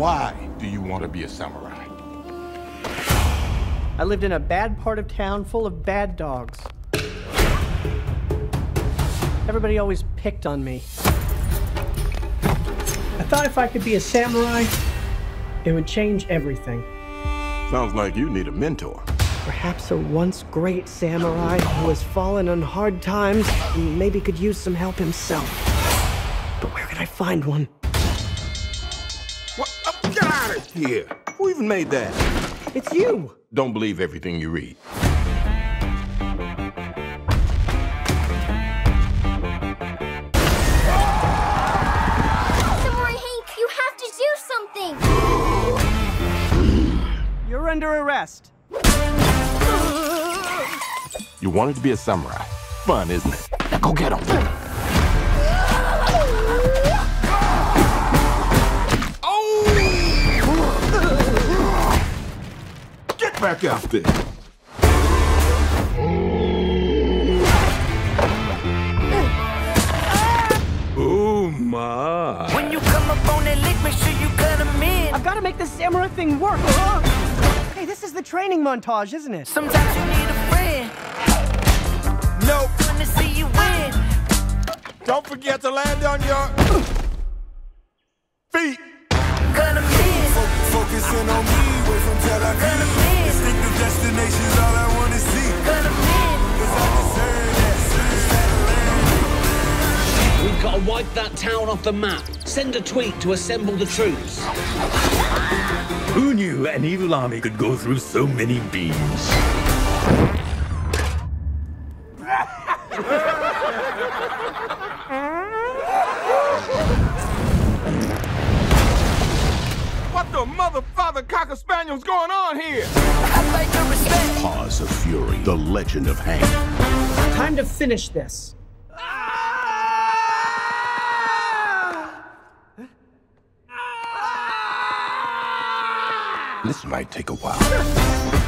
Why do you want to be a samurai? I lived in a bad part of town full of bad dogs. Everybody always picked on me. I thought if I could be a samurai, it would change everything. Sounds like you need a mentor. Perhaps a once great samurai who has fallen on hard times and maybe could use some help himself. But where could I find one? What? Oh, get out of here! Who even made that? It's you! Don't believe everything you read. Samurai Hank, you have to do something! You're under arrest. You wanted to be a samurai. Fun, isn't it? Now go get him. Back out there. Oh my. When you come up on that lick, make sure you cut them in. I've got to make this samurai thing work. Uh-huh. Hey, this is the training montage, isn't it? Sometimes you need a friend. Nope. When to see you win. Don't forget to land on your feet. Cut them in. Focusing on me, way from Tel Aviv. Distinctive destinations, all I wanna see. Cut them in. Cause I deserve that. We've got to wipe that town off the map. Send a tweet to assemble the troops. Who knew an evil army could go through so many beams? What cocker spaniel's going on here? I like the respect. Paws of Fury, The Legend of Hank. Time to finish this. This might take a while.